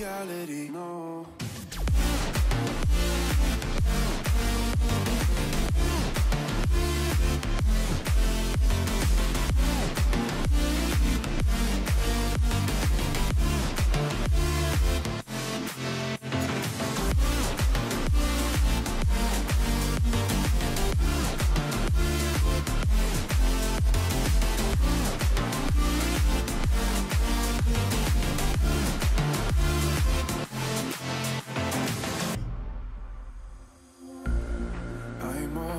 reality, no.